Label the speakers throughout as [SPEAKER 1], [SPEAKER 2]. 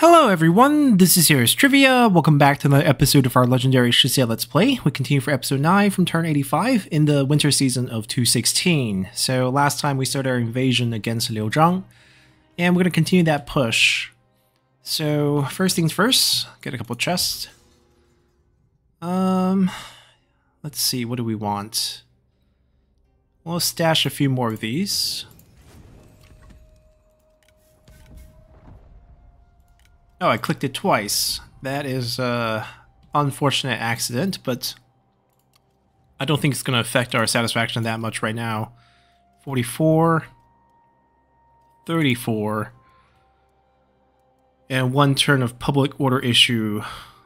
[SPEAKER 1] Hello everyone, this is Serious Trivia. Welcome back to another episode of our legendary Shi Xie Let's Play. We continue for episode 9 from turn 85 in the winter season of 216. So last time we started our invasion against Liu Zhang, and we're going to continue that push. So first things first, get a couple chests. Um, let's see, what do we want? We'll stash a few more of these. Oh, I clicked it twice. That is a unfortunate accident, but I don't think it's going to affect our satisfaction that much right now. 44, 34, and one turn of public order issue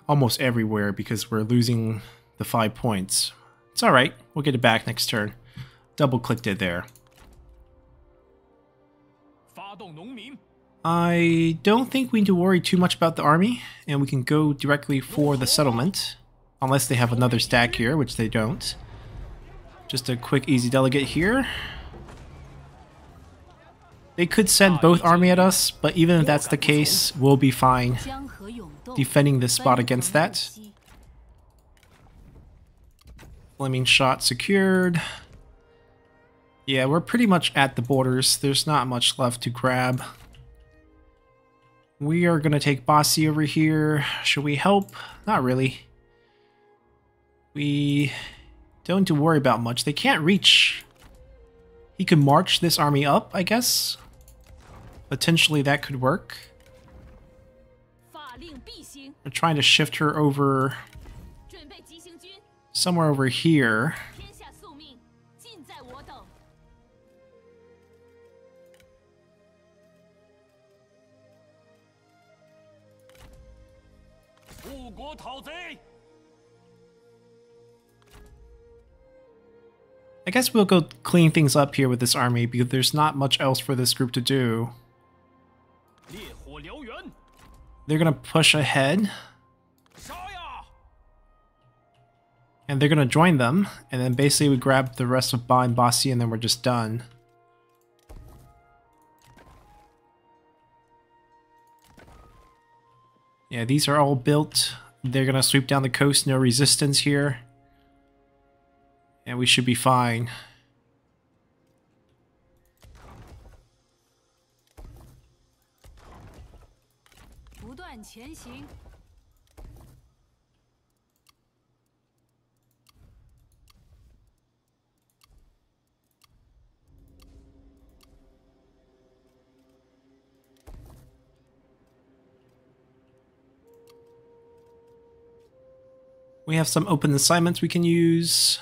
[SPEAKER 1] almost everywhere because we're losing the five points. It's alright, we'll get it back next turn. Double clicked it there. I don't think we need to worry too much about the army, and we can go directly for the settlement. Unless they have another stack here, which they don't. Just a quick, easy delegate here. They could send both army at us, but even if that's the case, we'll be fine defending this spot against that. Flaming shot secured. Yeah, we're pretty much at the borders. There's not much left to grab. We are going to take Baxi over here. Should we help? Not really. We don't need to worry about much. They can't reach. He could march this army up, I guess. Potentially that could work. We're trying to shift her over somewhere over here. I guess we'll go clean things up here with this army because there's not much else for this group to do. They're gonna push ahead. And they're gonna join them, and then basically we grab the rest of Ba and Baxi and then we're just done. Yeah, these are all built. They're gonna sweep down the coast, no resistance here. And we should be fine. We have some open assignments we can use.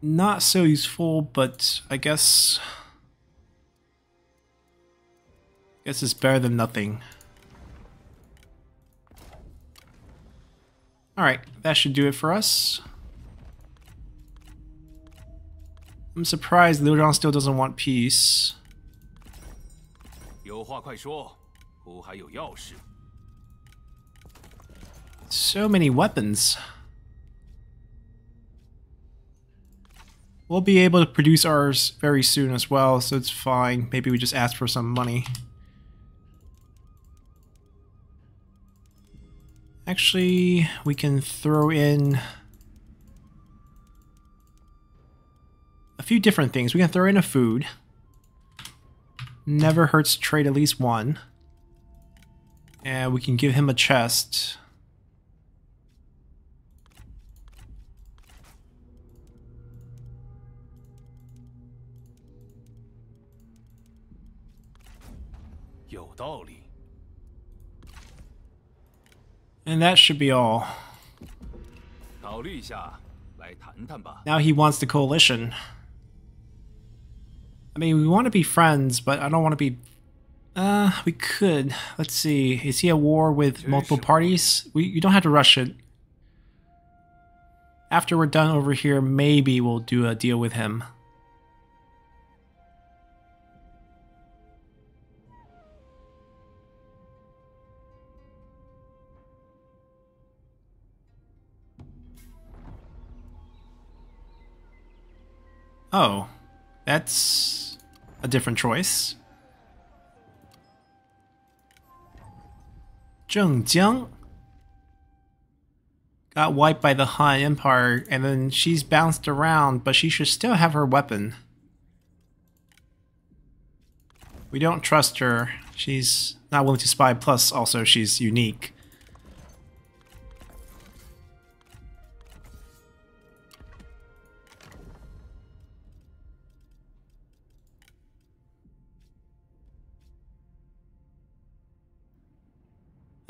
[SPEAKER 1] Not so useful, but I guess... I guess it's better than nothing. Alright, that should do it for us. I'm surprised Liu Zhang still doesn't want peace. 有话快说。 So many weapons. We'll be able to produce ours very soon as well, so it's fine. Maybe we just ask for some money. Actually, we can throw in a few different things. We can throw in a food. Never hurts to trade at least one. And we can give him a chest. And that should be all. Now he wants the coalition. I mean, we want to be friends, but I don't want to be uh, we could. Let's see. Is he at war with multiple parties? We you don't have to rush it. After we're done over here, maybe we'll do a deal with him. Oh, that's a different choice. Zhengjiang got wiped by the Han Empire, and then she's bounced around, but she should still have her weapon. We don't trust her. She's not willing to spy, plus also she's unique.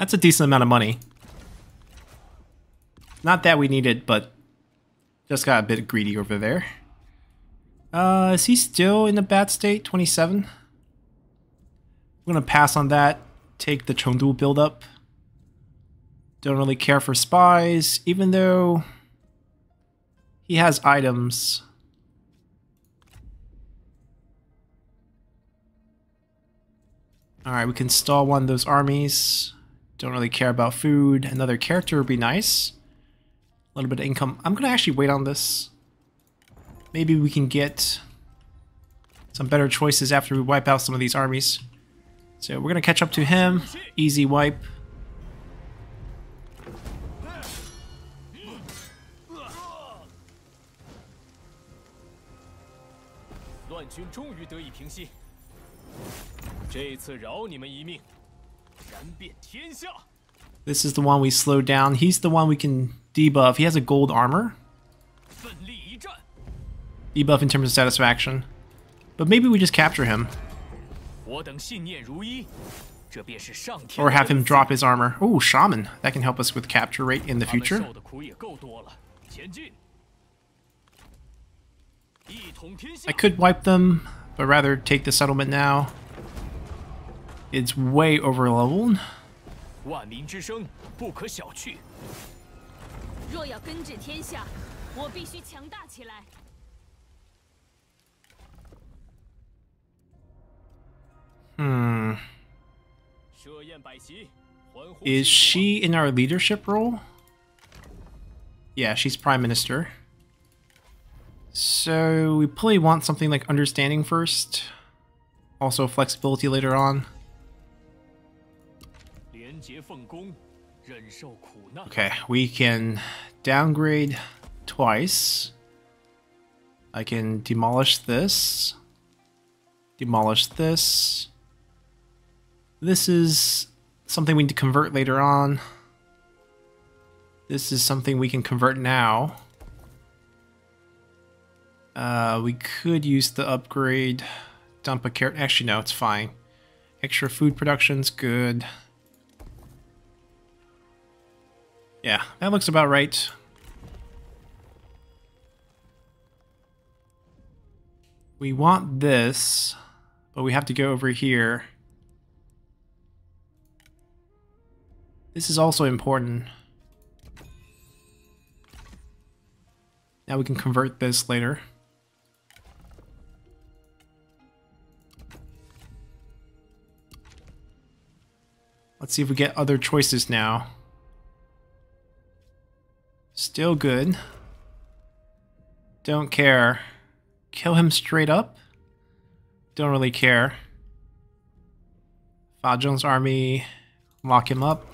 [SPEAKER 1] That's a decent amount of money. Not that we need it, but just got a bit greedy over there. Uh, is he still in a bad state? 27? I'm gonna pass on that. Take the Chengdu build-up. Don't really care for spies, even though he has items. Alright, we can stall one of those armies. Don't really care about food. Another character would be nice. A little bit of income. I'm going to actually wait on this. Maybe we can get some better choices after we wipe out some of these armies. So we're going to catch up to him. Easy wipe. This is the one we slowed down. He's the one we can debuff. He has a gold armor. Debuff in terms of satisfaction. But maybe we just capture him. Or have him drop his armor. Oh, Shaman. That can help us with capture rate in the future. I could wipe them, but rather take the settlement now. It's way over leveled. Hmm. Is she in our leadership role? Yeah, she's prime minister. So we probably want something like understanding first. Also flexibility later on. Okay, we can downgrade twice. I can demolish this. Demolish this. This is something we need to convert later on. This is something we can convert now. Uh, we could use the upgrade. Dump a carrot. Actually, no, it's fine. Extra food production's good. Yeah, that looks about right. We want this, but we have to go over here. This is also important. Now we can convert this later. Let's see if we get other choices now. Still good. Don't care. Kill him straight up? Don't really care. Fa Zheng's army. Lock him up.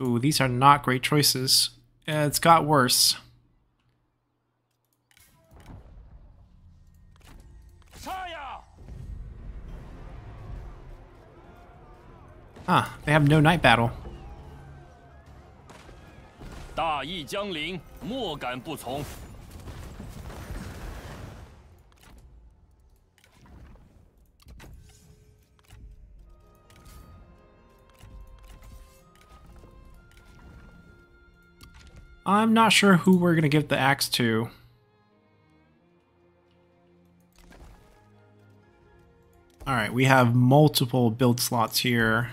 [SPEAKER 1] Ooh, these are not great choices. It's got worse. Ah, they have no night battle. 大义将临，莫敢不从。I'm not sure who we're going to give the axe to. Alright, we have multiple build slots here.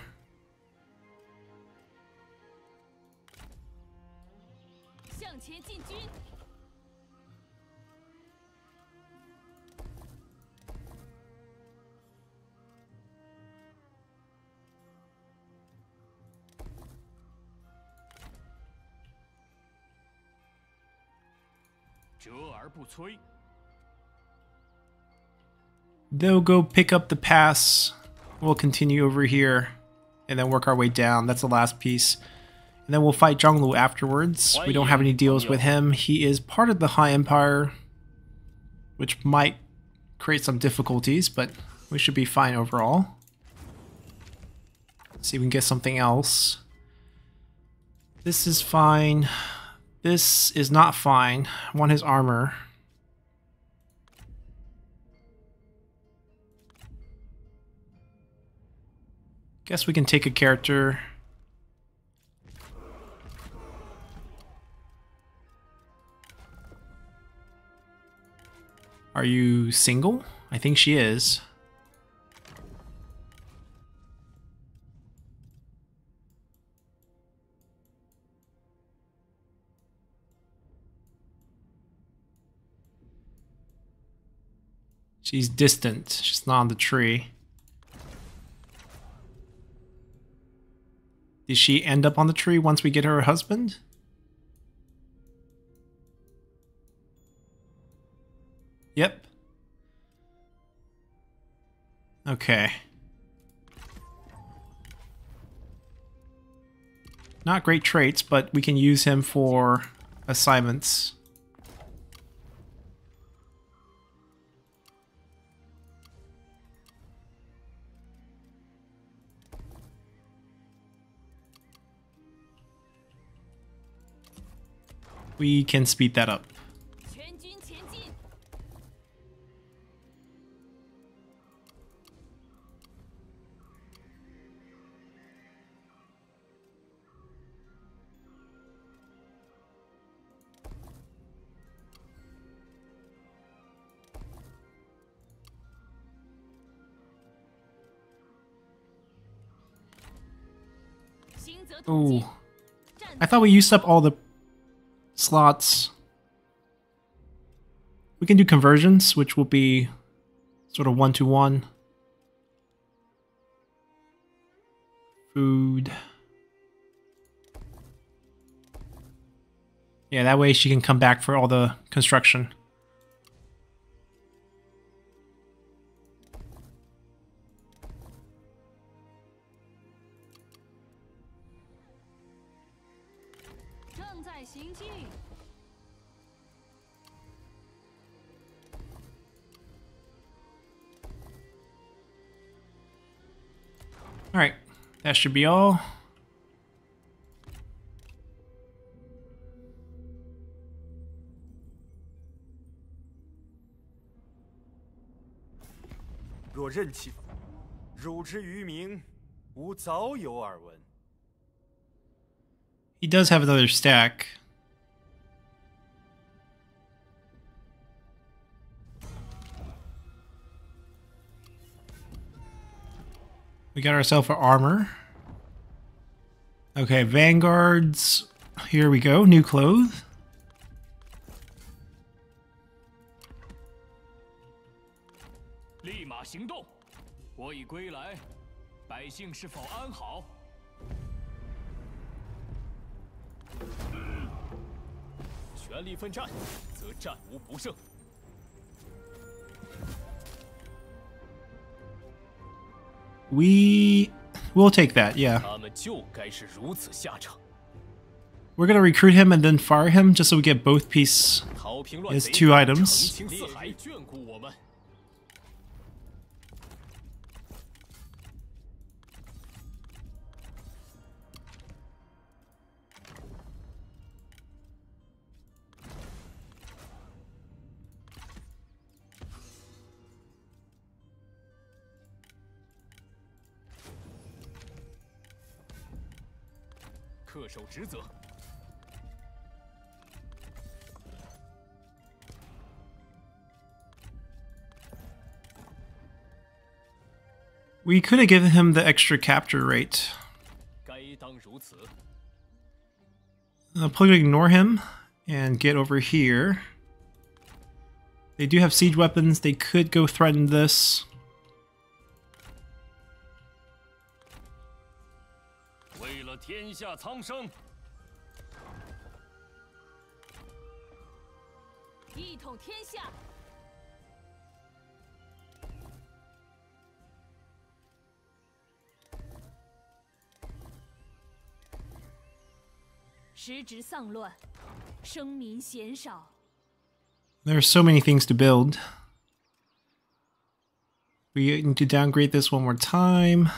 [SPEAKER 1] They'll go pick up the pass. We'll continue over here and then work our way down. That's the last piece. And then we'll fight Zhonglu afterwards. We don't have any deals with him. He is part of the High Empire, which might create some difficulties, but we should be fine overall. Let's see if we can get something else. This is fine. This is not fine. I want his armor. Guess we can take a character. Are you single? I think she is. She's distant. She's not on the tree. Did she end up on the tree once we get her husband? Yep. Okay. Not great traits, but we can use him for assignments. We can speed that up. Oh, I thought we used up all the slots. We can do conversions, which will be sort of one-to-one. Food. Yeah, that way she can come back for all the construction. That should be all. He does have another stack. We got ourselves our armor. Okay, vanguards. Here we go. New clothes. We will take that, yeah. We're gonna recruit him and then fire him just so we get both piece his two items. We could have given him the extra capture rate. I'll probably ignore him and get over here. They do have siege weapons. They could go threaten this. 天下苍生，一统天下。时值丧乱，生民鲜少。There are so many things to build. We need to downgrade this one more time.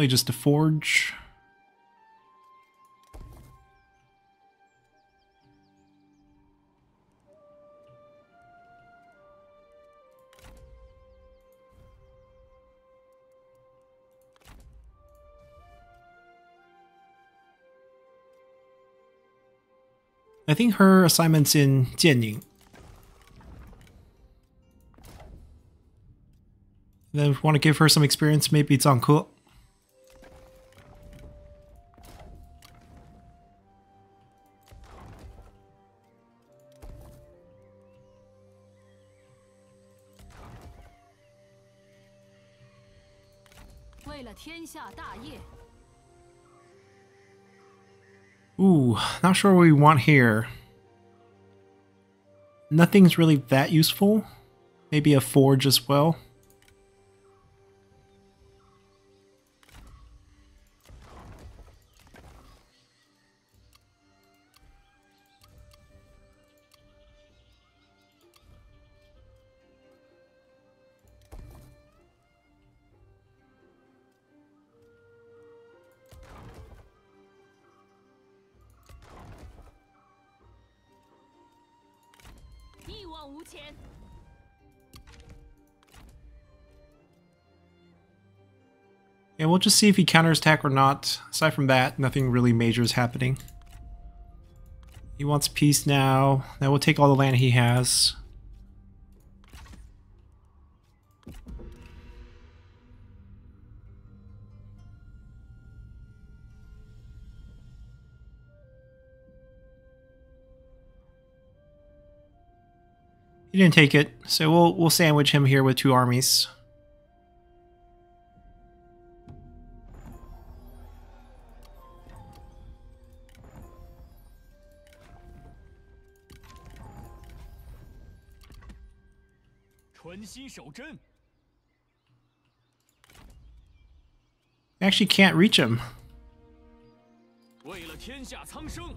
[SPEAKER 1] Play just a forge. I think her assignment's in Jianying. Then want to give her some experience, maybe it's on
[SPEAKER 2] 为了天下大业。
[SPEAKER 1] Ooh, not sure what we want here. Nothing's really that useful. Maybe a forge as well. Just see if he counters attack or not. Aside from that, nothing really major is happening. He wants peace now. Now we'll take all the land he has. He didn't take it, so we'll we'll sandwich him here with two armies.
[SPEAKER 3] 春心守贞。
[SPEAKER 1] Actually, can't reach him.
[SPEAKER 3] 为了天下苍生。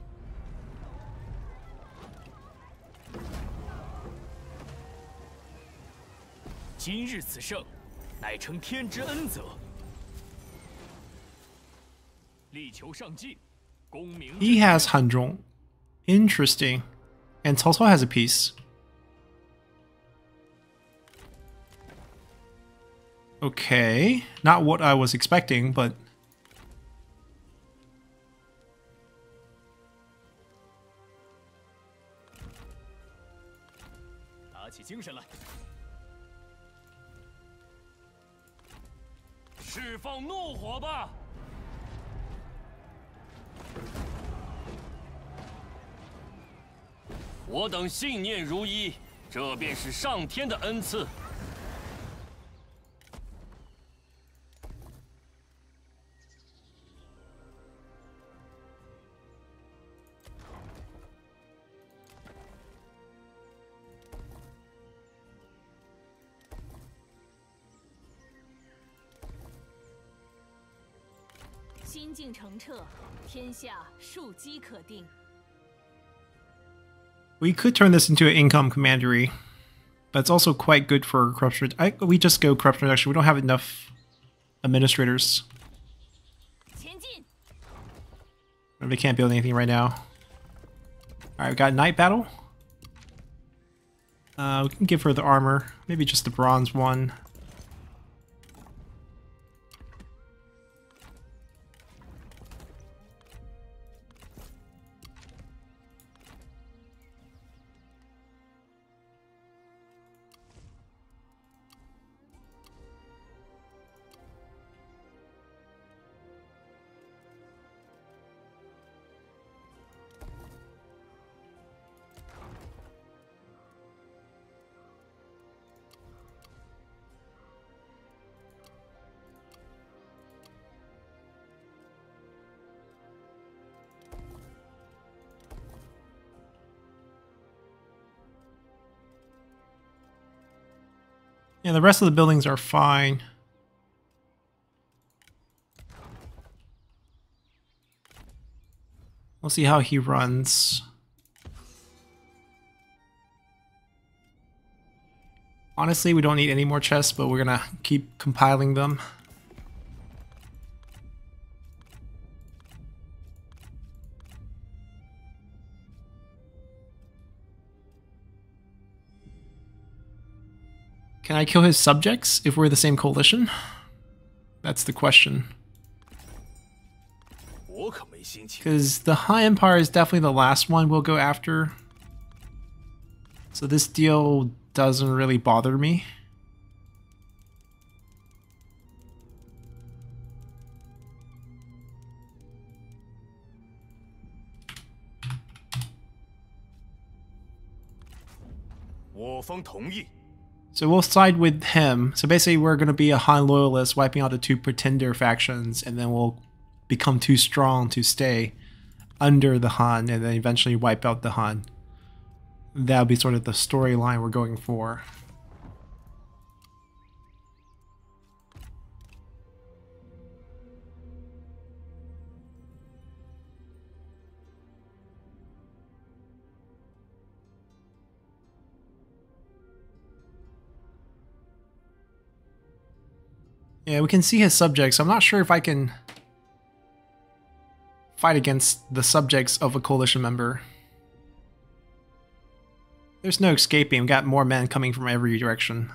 [SPEAKER 3] 今日此胜，乃承天之恩泽。力求上进，功名。
[SPEAKER 1] He has Hanzhong. Interesting. And Cao Cao has a piece. Okay, not what I was expecting, but...
[SPEAKER 3] 打起精神来！释放怒火吧！我等信念如一，这便是上天的恩赐。
[SPEAKER 2] 心境澄澈，天下庶几可定。
[SPEAKER 1] We could turn this into an income commandery, but it's also quite good for corruption. I, we just go corruption reduction. We don't have enough administrators. They can't build anything right now. Alright, we got Night Battle. Uh, we can give her the armor. Maybe just the bronze one. Yeah, the rest of the buildings are fine. We'll see how he runs. Honestly, we don't need any more chests, but we're gonna keep compiling them. Can I kill his subjects if we're the same coalition? That's the question. Because the High Empire is definitely the last one we'll go after. So this deal doesn't really bother me. So we'll side with him. So basically we're going to be a Han loyalist, wiping out the two pretender factions, and then we'll become too strong to stay under the Han, and then eventually wipe out the Han. That'll be sort of the storyline we're going for. Yeah, we can see his subjects. I'm not sure if I can fight against the subjects of a coalition member. There's no escaping. We've got more men coming from every direction.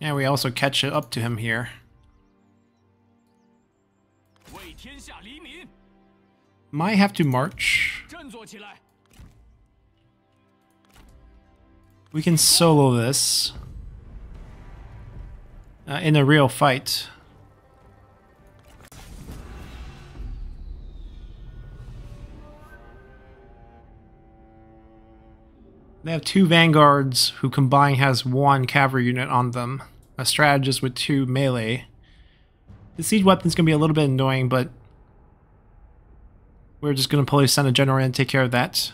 [SPEAKER 1] Yeah, we also catch up to him here. Might have to march. We can solo this. Uh, in a real fight. They have two vanguards who combined has one cavalry unit on them. A strategist with two melee. The siege weapon's gonna be a little bit annoying, but we're just gonna probably send a general and take care of that.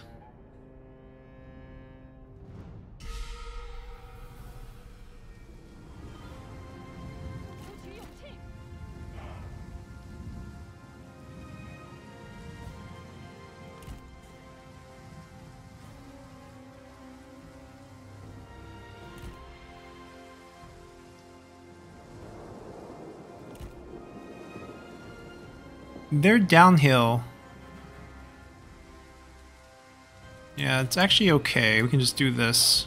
[SPEAKER 1] They're downhill. Yeah, it's actually okay. We can just do this.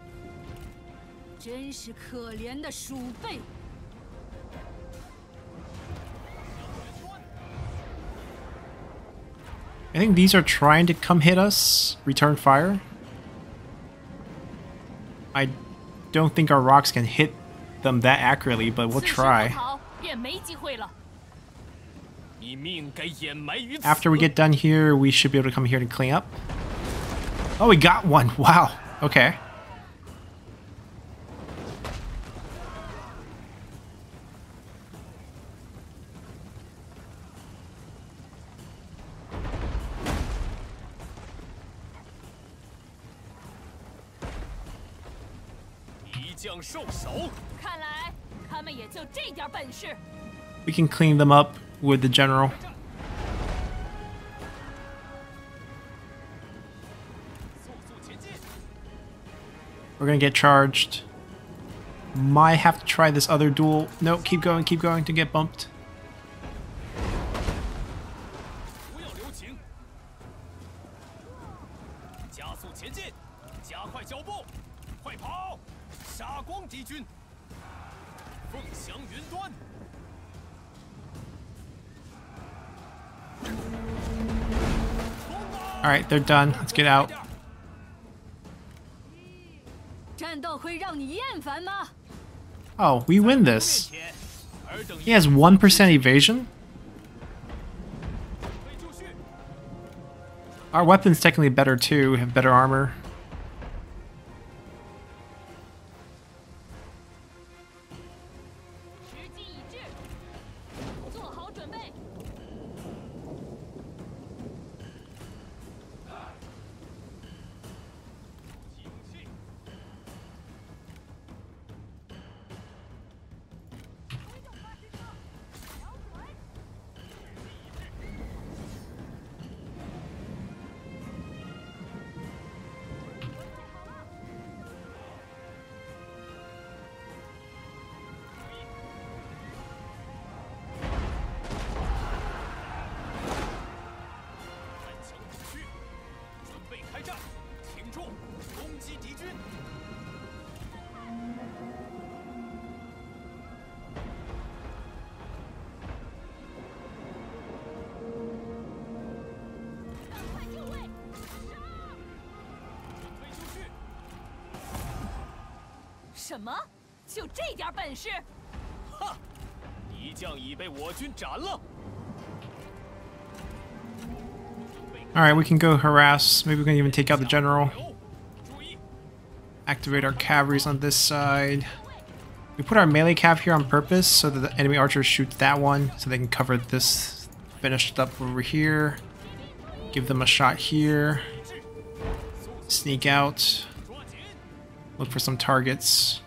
[SPEAKER 2] I
[SPEAKER 1] think these are trying to come hit us. Return fire. I don't think our rocks can hit them that accurately, but we'll try. After we get done here, we should be able to come here and clean up. Oh, we got one. Wow. Okay. We can clean them up with the general. We're gonna get charged. Might have to try this other duel. No, keep going, keep going to get bumped. they're done. Let's get out. Oh, we win this. He has 1% evasion? Our weapon's technically better too, have better armor.
[SPEAKER 2] 点本事？
[SPEAKER 3] 哈！敌将已被我军斩了。
[SPEAKER 1] Alright, we can go harass. Maybe we can even take out the general.
[SPEAKER 3] 注意，
[SPEAKER 1] Activate our cavalries on this side. We put our melee cav here on purpose so that the enemy archers shoot that one so they can cover this finished up over here. Give them a shot here. Sneak out.
[SPEAKER 3] 抓紧，
[SPEAKER 1] Look for some targets.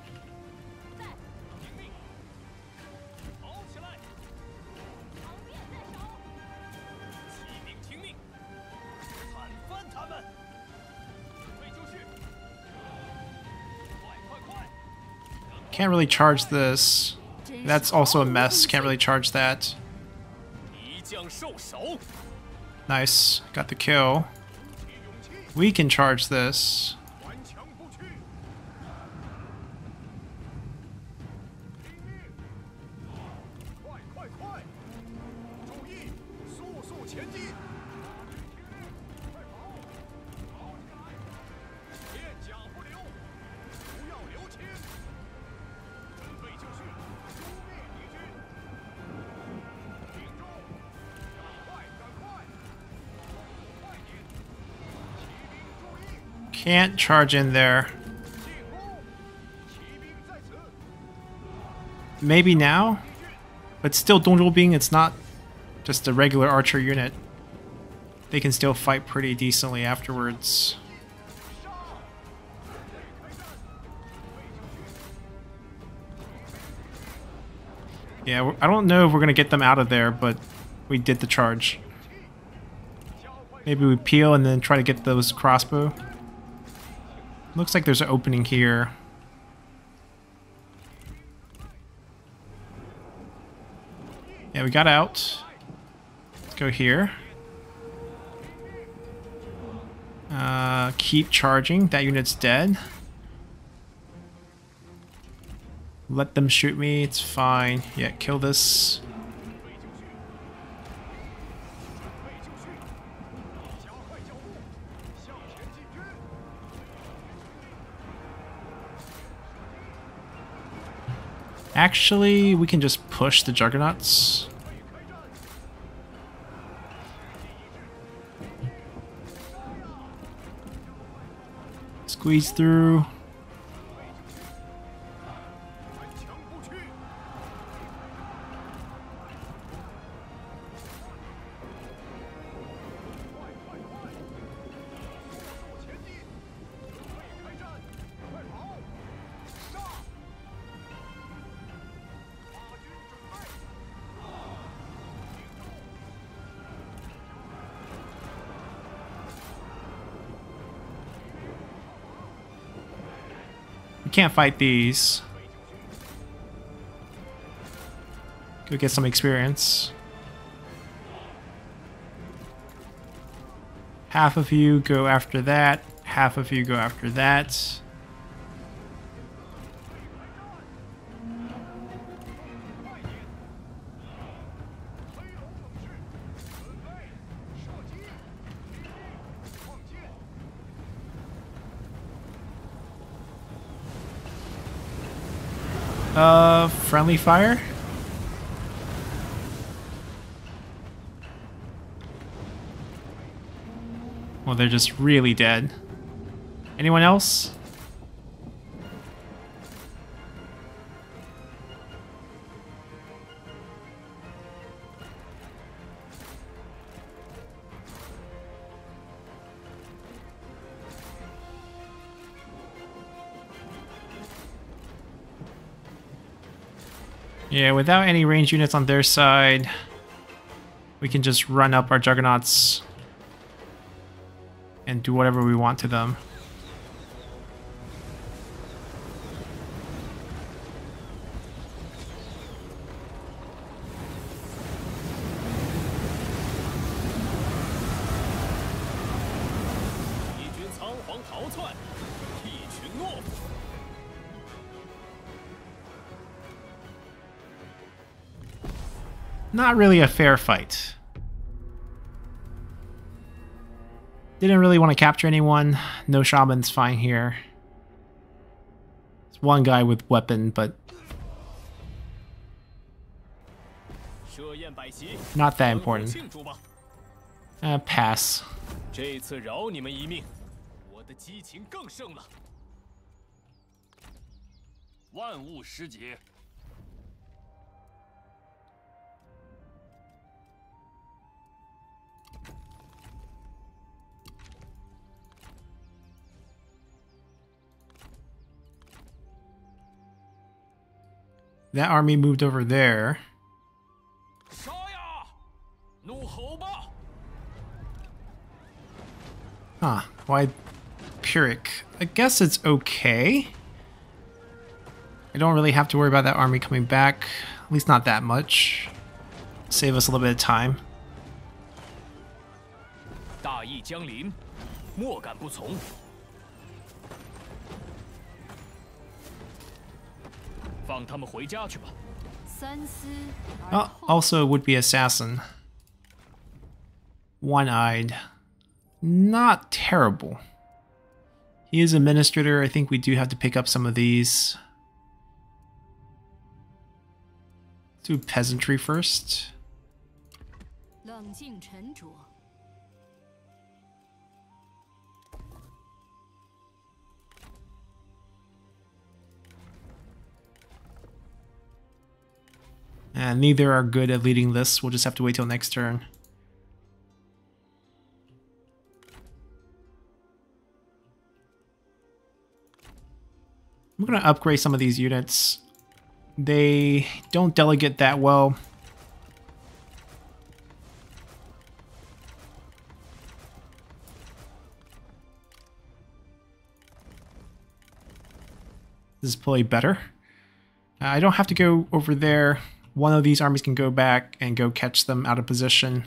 [SPEAKER 1] Can't really charge this. That's also a mess. Can't really charge that. Nice. Got the kill. We can charge this. Can't charge in there. Maybe now? But still, Donjul Bing, it's not just a regular archer unit. They can still fight pretty decently afterwards. Yeah, I don't know if we're going to get them out of there, but we did the charge. Maybe we peel and then try to get those crossbow. Looks like there's an opening here. Yeah, we got out. Let's go here. Uh, keep charging. That unit's dead. Let them shoot me. It's fine. Yeah, kill this. Actually, we can just push the juggernauts. Squeeze through. Can't fight these. Go get some experience. Half of you go after that. Half of you go after that. Friendly fire? Well, they're just really dead. Anyone else? Yeah, without any range units on their side, we can just run up our juggernauts and do whatever we want to them. Not really a fair fight. Didn't really want to capture anyone. No shaman's fine here. It's one guy with weapon, but not that important. Uh, pass. That army moved over there. Huh. Why Pyrrhic? I guess it's okay. I don't really have to worry about that army coming back. At least not that much. Save us a little bit of time.
[SPEAKER 3] 大义将临，莫敢不从。
[SPEAKER 1] Oh, also would be assassin. One-eyed. Not terrible. He is administrator. I think we do have to pick up some of these. Let's do peasantry first. And neither are good at leading this. We'll just have to wait till next turn. I'm going to upgrade some of these units. They don't delegate that well. This is probably better. Uh, I don't have to go over there one of these armies can go back and go catch them out of position.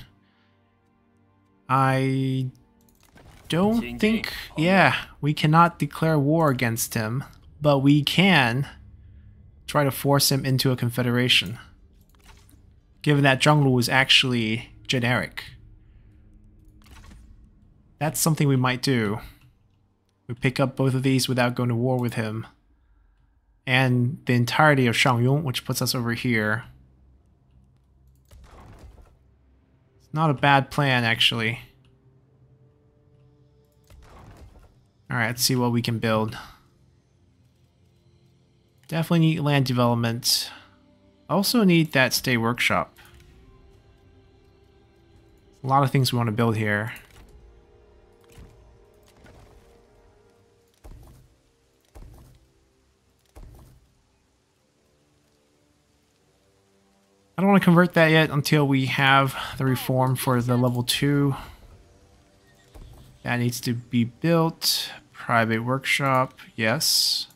[SPEAKER 1] I don't think... Yeah, we cannot declare war against him, but we can try to force him into a confederation. Given that Zhang Lu is actually generic. That's something we might do. We pick up both of these without going to war with him. And the entirety of Shangyong, which puts us over here. Not a bad plan, actually. Alright, let's see what we can build. Definitely need land development. Also need that stay workshop. A lot of things we want to build here. I don't want to convert that yet until we have the reform for the level 2. That needs to be built. Private workshop, yes.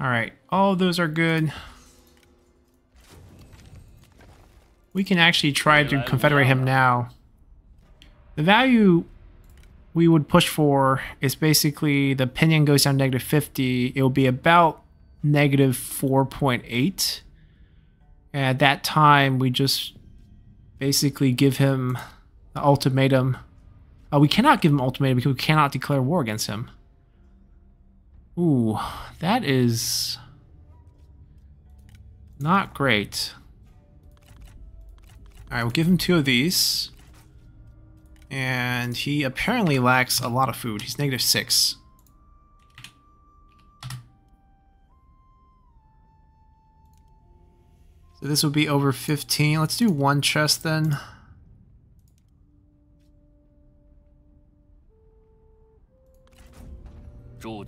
[SPEAKER 1] Alright, all those are good. We can actually try to confederate him now. The value we would push for is basically the pinion goes down negative 50. It will be about negative 4.8. At that time, we just basically give him the ultimatum. Uh, we cannot give him ultimatum because we cannot declare war against him. Ooh, that is not great. Alright, we'll give him two of these. And he apparently lacks a lot of food. He's negative six. So this will be over 15. Let's do one chest then.
[SPEAKER 3] 祝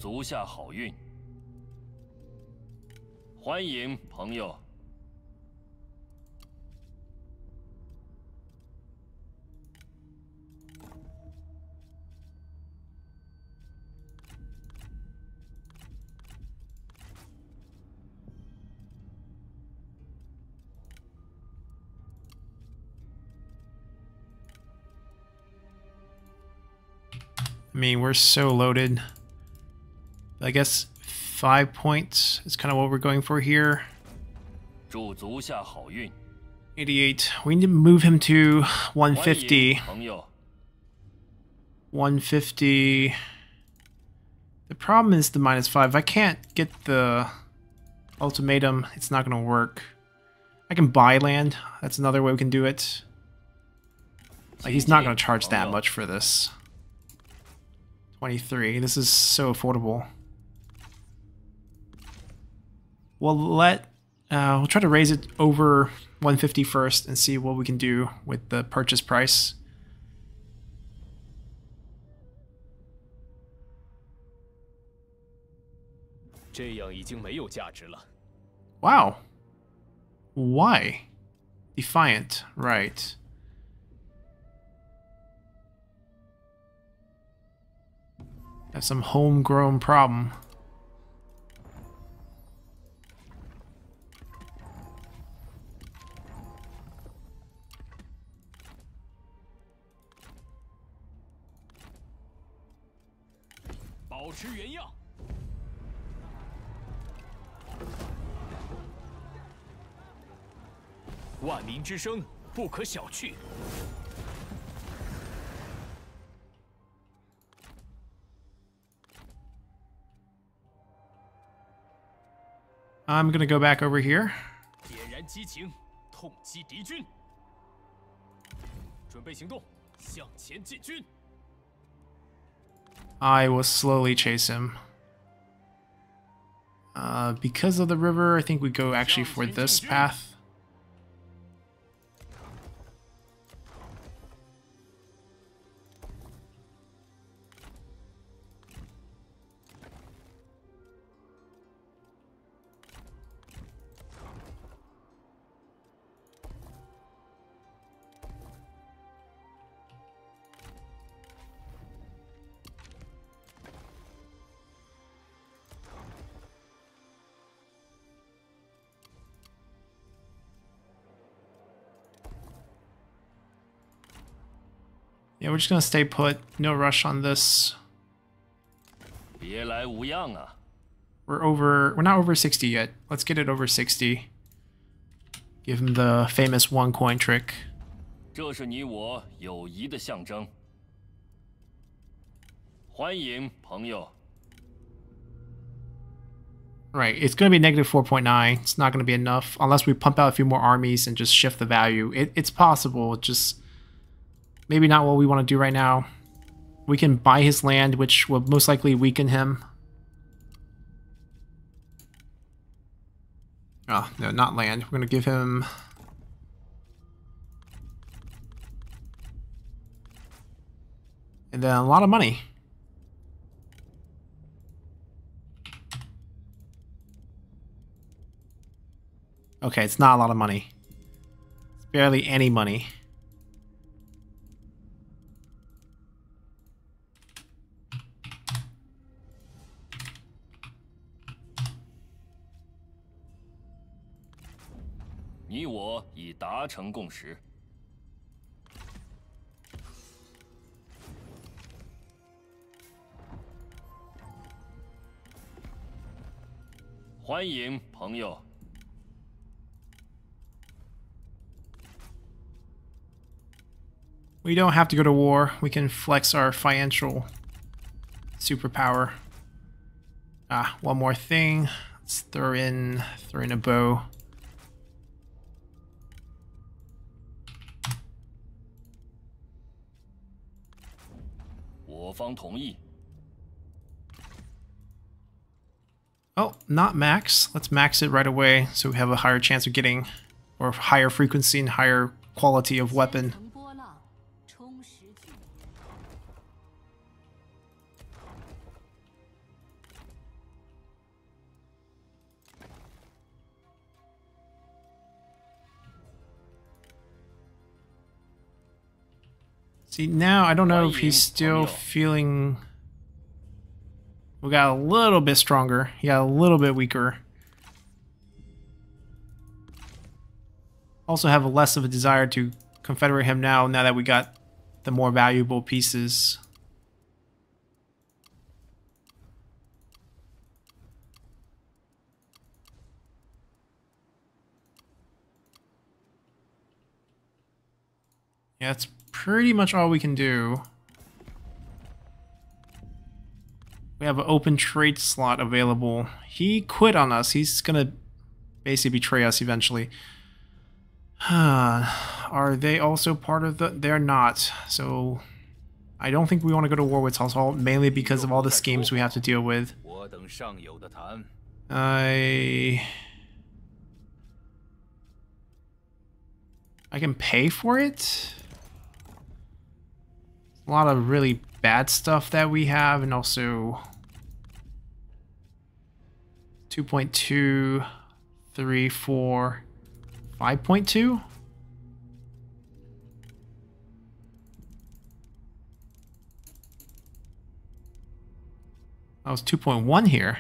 [SPEAKER 1] I mean, we're so loaded. I guess five points is kind of what we're going for here. 88. We need to move him to 150. 150. The problem is the minus 5. If I can't get the ultimatum, it's not going to work. I can buy land. That's another way we can do it. Like, he's not going to charge that much for this. 23. This is so affordable. We'll let... Uh, we'll try to raise it over 150 first and see what we can do with the purchase price. Wow. Why? Defiant, right. Have some homegrown problem.
[SPEAKER 3] 吃原样。万民之声不可小觑。
[SPEAKER 1] I'm gonna go back over here。
[SPEAKER 3] 点燃激情，痛击敌军。准备行动，向前进军。
[SPEAKER 1] I will slowly chase him. Uh, because of the river, I think we go actually for this path. Yeah, we're just gonna stay put. No rush on this. We're over. We're not over 60 yet. Let's get it over 60. Give him the famous one coin trick. Right, it's going to be negative 4.9. It's not going to be enough unless we pump out a few more armies and just shift the value. It, it's possible. Just Maybe not what we want to do right now. We can buy his land, which will most likely weaken him. Oh, no, not land. We're going to give him... And then a lot of money. Okay, it's not a lot of money. It's barely any money.
[SPEAKER 4] 你我已达成共识。欢迎朋友。
[SPEAKER 1] We don't have to go to war. We can flex our financial superpower. Ah, one more thing. Let's throw in throw in a bow.
[SPEAKER 4] 我方同意。
[SPEAKER 1] Oh, not max. Let's max it right away so we have a higher chance of getting or higher frequency and higher quality of weapon. See, now I don't know if he's still feeling. We got a little bit stronger. He got a little bit weaker. Also, have a less of a desire to confederate him now. Now that we got the more valuable pieces. Yeah, that's pretty much all we can do. We have an open trade slot available. He quit on us. He's going to basically betray us eventually. Are they also part of the... They're not. So I don't think we want to go to war with Cao mainly because of all the schemes we have to deal with. I... I can pay for it? A lot of really bad stuff that we have, and also... 2.2, 3, 4, 5.2? That was 2.1 here.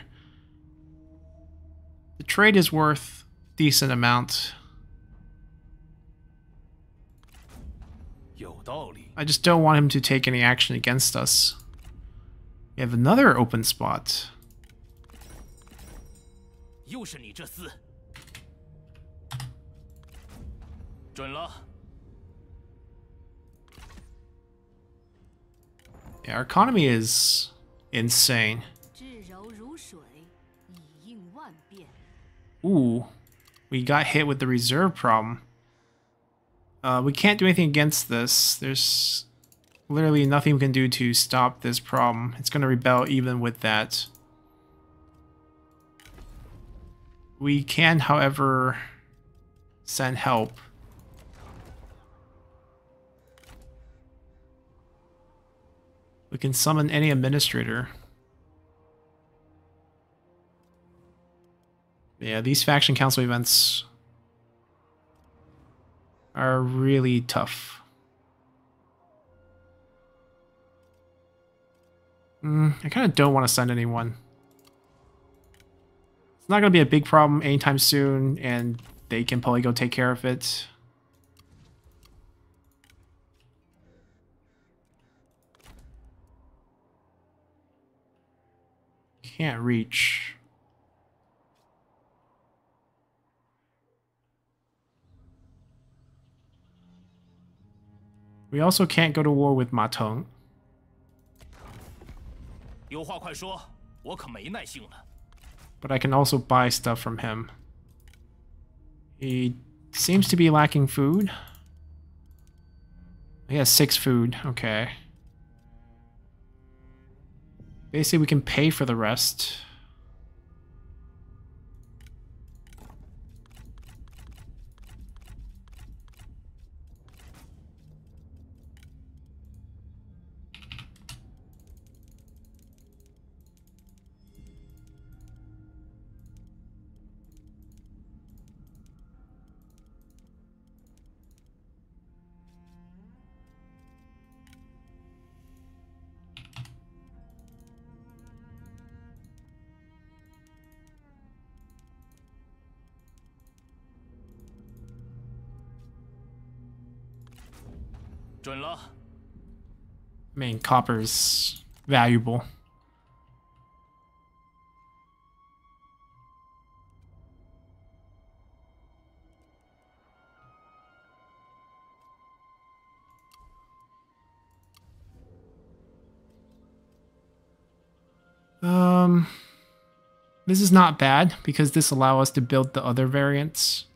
[SPEAKER 1] The trade is worth decent amount.
[SPEAKER 4] 有道理。
[SPEAKER 1] I just don't want him to take any action against us. We have another open spot. Yeah, our economy is insane. Ooh, we got hit with the reserve problem. Uh, we can't do anything against this. There's literally nothing we can do to stop this problem. It's going to rebel even with that. We can, however, send help. We can summon any administrator. Yeah, these faction council events are really tough. Mm, I kind of don't want to send anyone. It's not going to be a big problem anytime soon, and they can probably go take care of it. Can't reach. We also can't go to war with Ma Teng.
[SPEAKER 4] 有话快说，我可没耐性了。
[SPEAKER 1] but I can also buy stuff from him. He seems to be lacking food. He has six food, okay. Basically, we can pay for the rest. I mean, copper's valuable. Um, this is not bad because this allow us to build the other variants.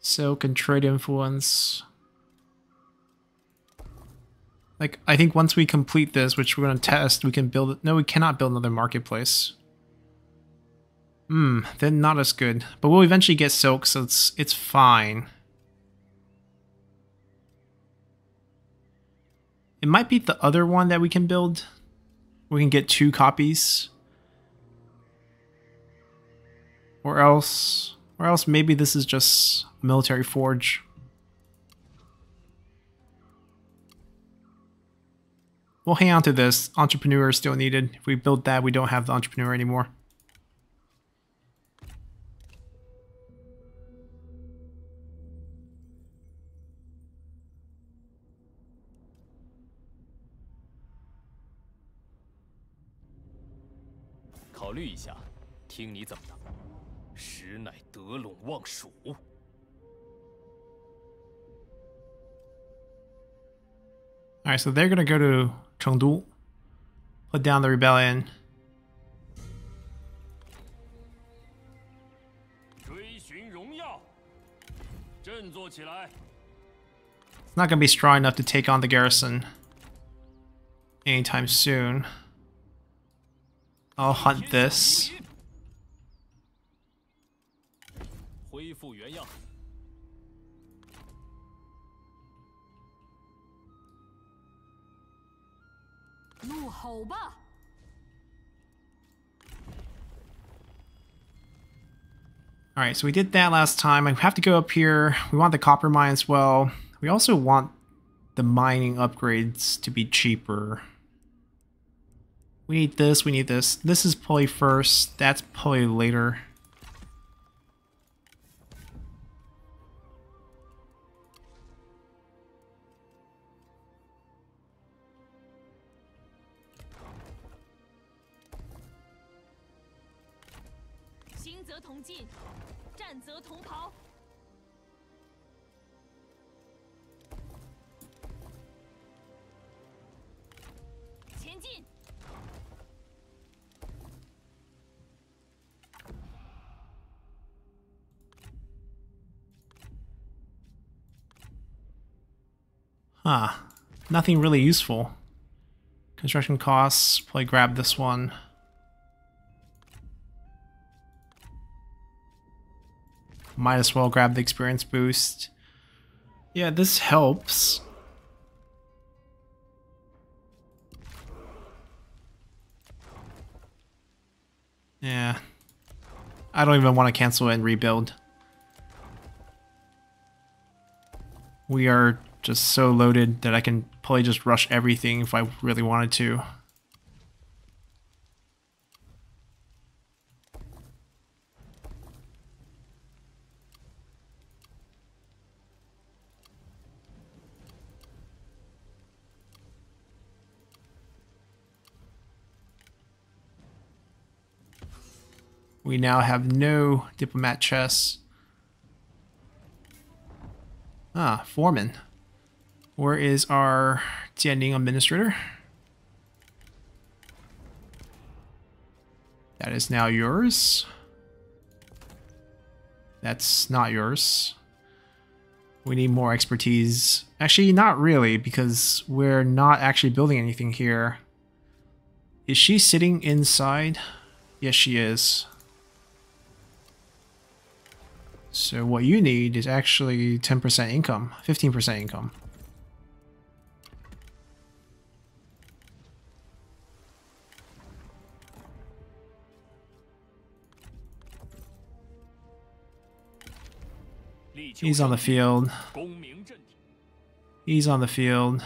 [SPEAKER 1] So, trade influence. Like, I think once we complete this, which we're going to test, we can build it. No, we cannot build another marketplace. Hmm, then not as good. But we'll eventually get silk, so it's it's fine. It might be the other one that we can build. We can get two copies. Or else, or else maybe this is just military forge. we'll hang on to this. Entrepreneur is still needed. If we build that, we don't have the entrepreneur anymore. Alright, so they're going to go to Chengdu, put down the rebellion.
[SPEAKER 4] 追寻荣耀，振作起来！
[SPEAKER 1] It's not gonna be strong enough to take on the garrison anytime soon. I'll hunt this.
[SPEAKER 4] 恢复原样。
[SPEAKER 2] 怒吼吧！
[SPEAKER 1] Alright, so we did that last time. I have to go up here. We want the copper mine as well. We also want the mining upgrades to be cheaper. We need this, we need this. This is probably first, that's probably later. Huh. Nothing really useful. Construction costs, probably grab this one. Might as well grab the experience boost. Yeah, this helps. Yeah. I don't even want to cancel and rebuild. We are just so loaded that I can probably just rush everything if I really wanted to. We now have no diplomat chests. Ah, Foreman. Where is our Jianning administrator? That is now yours. That's not yours. We need more expertise. Actually, not really, because we're not actually building anything here. Is she sitting inside? Yes, she is. So what you need is actually 10% income, 15% income. He's on the field. He's on the field.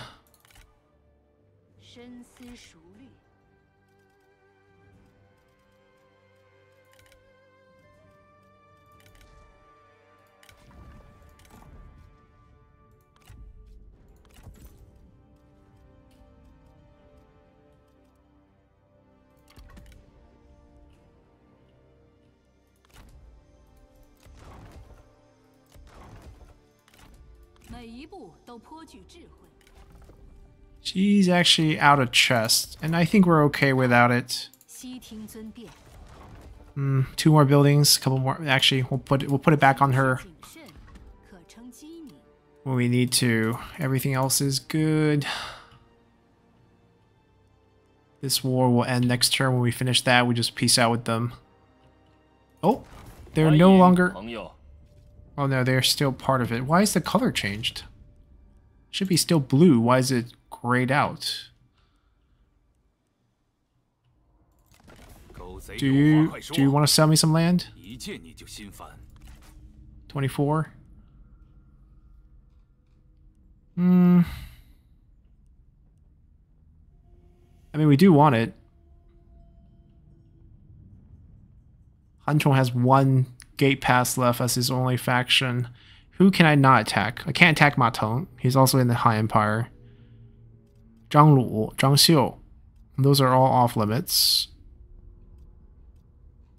[SPEAKER 1] She's actually out of chest, and I think we're okay without it. Hmm. two more buildings, a couple more. Actually, we'll put it, we'll put it back on her when we need to. Everything else is good. This war will end next turn. When we finish that, we just peace out with them. Oh, they're no longer... Oh no, they're still part of it. Why is the color changed? Should be still blue. Why is it grayed out? Do you, do you want to sell me some land? 24? Hmm. I mean, we do want it. Hanzhong has one gate pass left as his only faction. Who can I not attack? I can't attack Ma Teng. He's also in the High Empire. Zhang Lu, Zhang Xiu. Those are all off limits.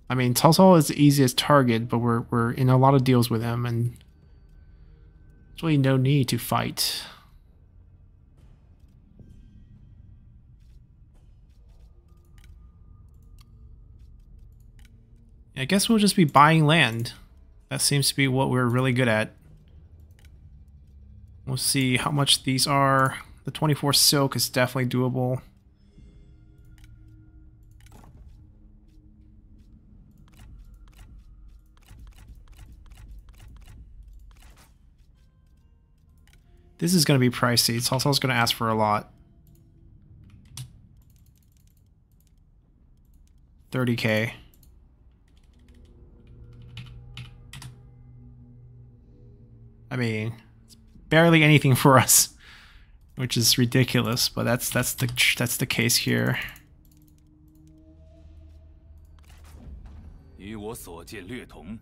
[SPEAKER 1] I mean, Cao Cao is the easiest target, but we're we're in a lot of deals with him, and there's really no need to fight. I guess we'll just be buying land. That seems to be what we're really good at. We'll see how much these are. The 24 silk is definitely doable. This is going to be pricey. It's also going to ask for a lot. 30k. I mean, it's barely anything for us, which is ridiculous, but that's that's the that's the case here.
[SPEAKER 3] 与我所见略同。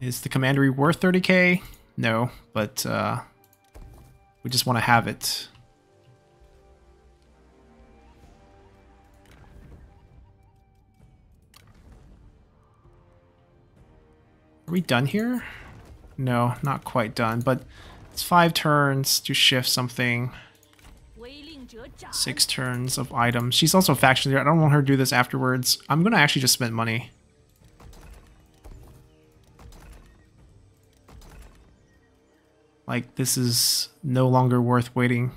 [SPEAKER 1] Is the commandery worth 30k? No, but uh, we just want to have it. Are we done here? No, not quite done, but it's five turns to shift something. Six turns of items. She's also a faction leader. I don't want her to do this afterwards. I'm going to actually just spend money. Like, this is no longer worth waiting.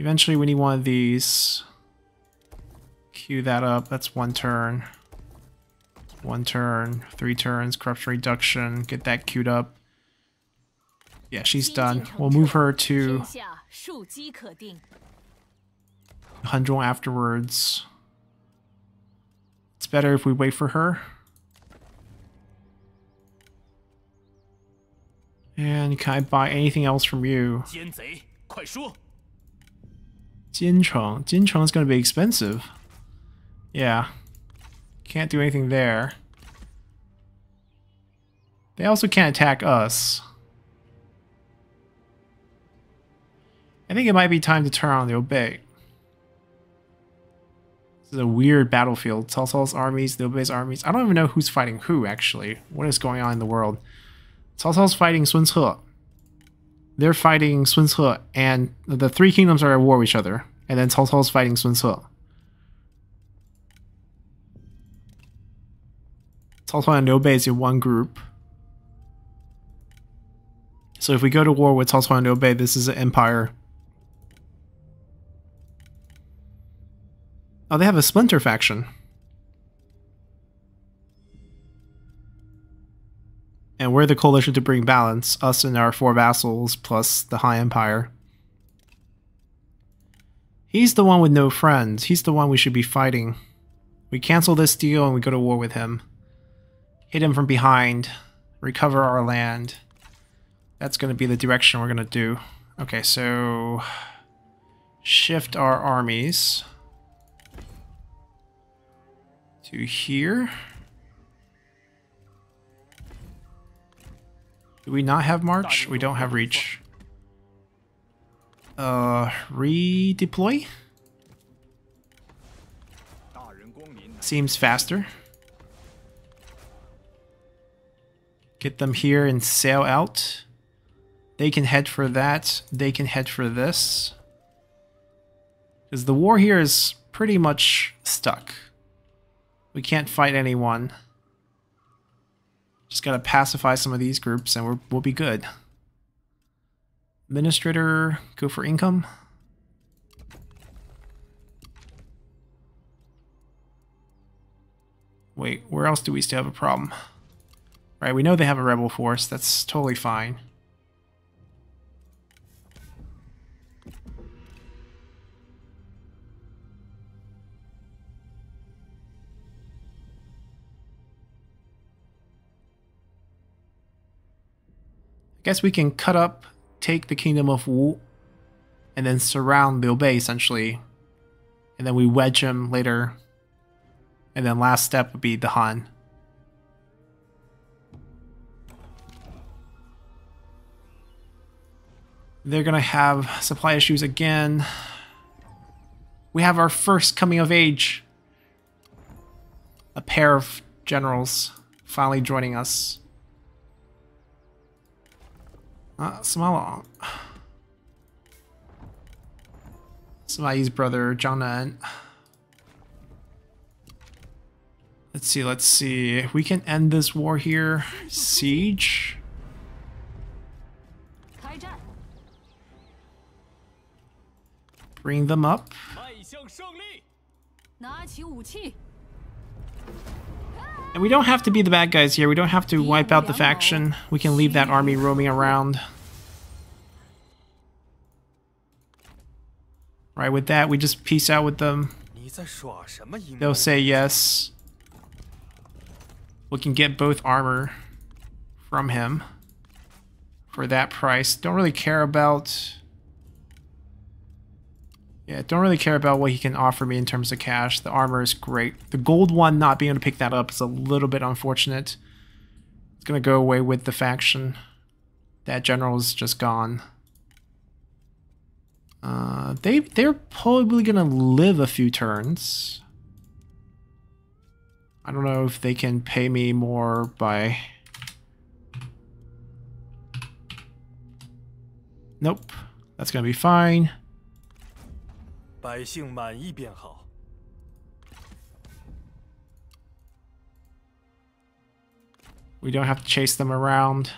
[SPEAKER 1] Eventually, we need one of these. Queue that up. That's one turn. One turn. Three turns. Corruption reduction. Get that queued up. Yeah, she's
[SPEAKER 2] 西
[SPEAKER 1] done.
[SPEAKER 2] 进城
[SPEAKER 1] We'll move
[SPEAKER 2] 撤
[SPEAKER 1] her to
[SPEAKER 2] 天下庶几可定。
[SPEAKER 1] Hundrel afterwards. It's better if we wait for her. And can I buy anything else from you?
[SPEAKER 3] 奸贼，快说！
[SPEAKER 1] Jincheng. Jincheng is going to be expensive. Yeah. Can't do anything there. They also can't attack us. I think it might be time to turn on the Obey. This is a weird battlefield. Cao's armies, the Obey's armies. I don't even know who's fighting who, actually. What is going on in the world? Cao's fighting Sun Ce. They're fighting Sun Ce, and the three kingdoms are at war with each other. And then Cao fighting Sun Ce. Cao and Bei is in one group. So if we go to war with Cao and Bei, this is an empire. Oh, they have a splinter faction. And we're the coalition to bring balance, us and our four vassals plus the High Empire. He's the one with no friends. He's the one we should be fighting. We cancel this deal and we go to war with him hit him from behind, recover our land. That's going to be the direction we're going to do. Okay, so shift our armies to here. Do we not have march? We don't have reach. Uh, redeploy? Seems faster. Get them here and sail out. They can head for that. They can head for this. Because the war here is pretty much stuck. We can't fight anyone. Just gotta pacify some of these groups and we're, we'll be good. Administrator, go for income. Wait, where else do we still have a problem? Right, we know they have a rebel force. That's totally fine. I guess we can cut up, take the kingdom of Wu, and then surround Liu Bei essentially. And then we wedge him later. And then last step would be the Han. They're gonna have supply issues again. We have our first coming of age. A pair of generals finally joining us. Uh, Samala. Samai's brother, Jonan. Let's see, let's see. We can end this war here. Siege. Bring them up. And we don't have to be the bad guys here. We don't have to wipe out the faction. We can leave that army roaming around. Right, with that, we just peace out with them. They'll say yes. We can get both armor from him for that price. Don't really care about yeah, don't really care about what he can offer me in terms of cash. The armor is great. The gold one, not being able to pick that up is a little bit unfortunate. It's going to go away with the faction. That general is just gone. Uh, they, they're probably going to live a few turns. I don't know if they can pay me more by... Nope. That's going to be fine.
[SPEAKER 4] 百姓满意便好。
[SPEAKER 1] We don't have to chase them around.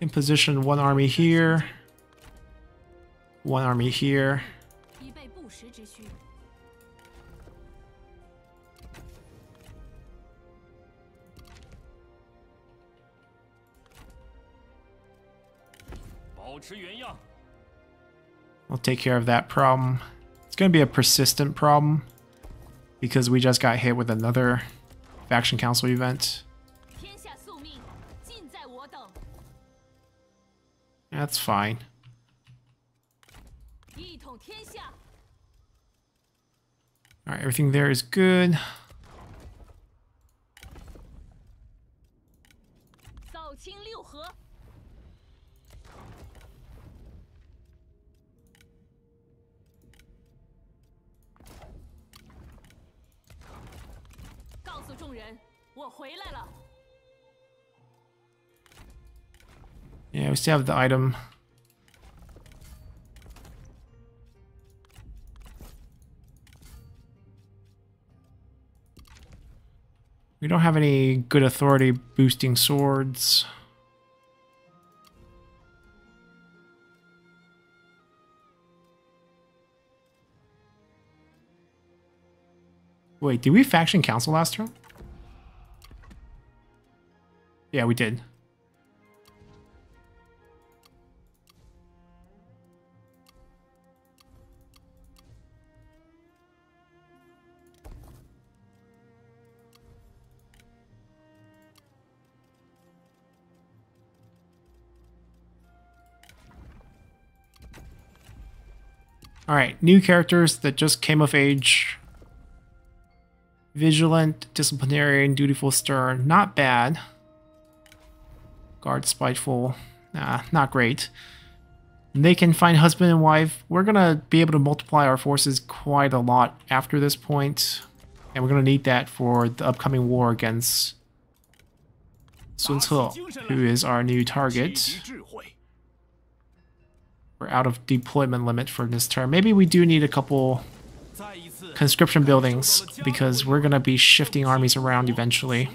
[SPEAKER 1] In position one army here. One army here. We'll take care of that problem. It's going to be a persistent problem because we just got hit with another faction council event. That's fine. Alright, everything there is good.
[SPEAKER 2] 回来了。
[SPEAKER 1] Yeah, we still have the item. We don't have any good authority boosting swords. Wait, did we faction council last turn? Yeah, we did. Alright, new characters that just came of age. Vigilant, disciplinarian, dutiful, stern. Not bad. Guard spiteful. Nah, not great. They can find husband and wife. We're going to be able to multiply our forces quite a lot after this point, And we're going to need that for the upcoming war against Sun Ce, who is our new target. We're out of deployment limit for this turn. Maybe we do need a couple conscription buildings because we're going to be shifting armies around eventually.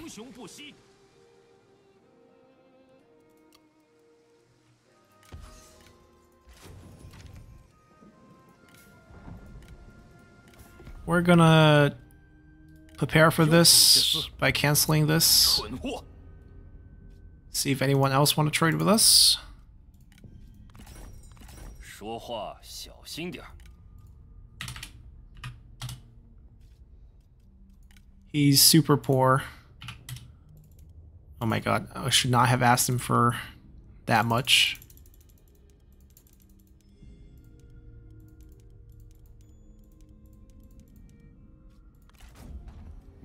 [SPEAKER 1] We're gonna prepare for this by canceling this. See if anyone else want to trade with us. He's super poor. Oh my god, I should not have asked him for that much.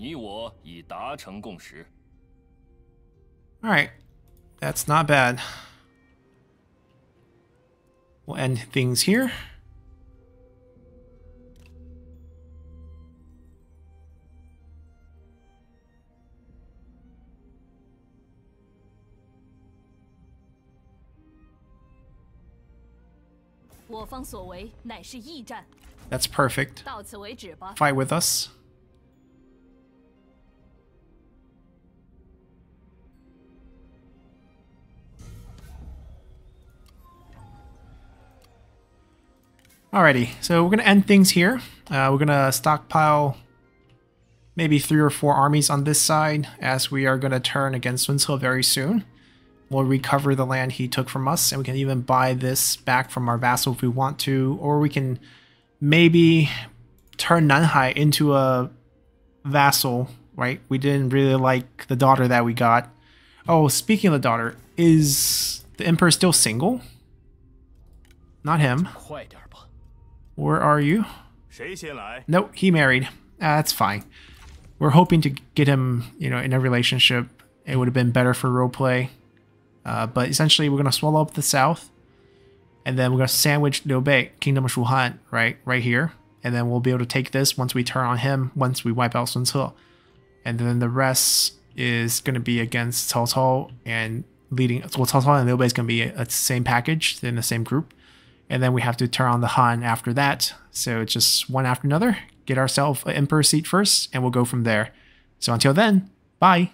[SPEAKER 4] 你我已达成共识。
[SPEAKER 1] Alright, that's not bad. We'll end things here.
[SPEAKER 2] 我方所为乃是驿站，
[SPEAKER 1] That's perfect.
[SPEAKER 2] 到此为止吧。
[SPEAKER 1] Fight with us. Alrighty, so we're going to end things here. Uh, we're going to stockpile maybe three or four armies on this side as we are going to turn against Winslow very soon. We'll recover the land he took from us, and we can even buy this back from our vassal if we want to, or we can maybe turn Nanhai into a vassal, right? We didn't really like the daughter that we got. Oh, speaking of the daughter, is the Emperor still single? Not him.
[SPEAKER 4] Quite our
[SPEAKER 1] where are you? No, he married. Ah, that's fine. We're hoping to get him, you know, in a relationship. It would have been better for roleplay. Uh, but essentially, we're going to swallow up the South. And then we're going to sandwich Liu Bei, Kingdom of Shuhan, right, right here. And then we'll be able to take this once we turn on him, once we wipe out Sun Ce, And then the rest is going to be against Cao Cao and leading. Well, Cao Cao and Liu Bei is going to be a, a same package in the same group and then we have to turn on the Han after that. So it's just one after another. Get ourselves an Emperor seat first, and we'll go from there. So until then, bye.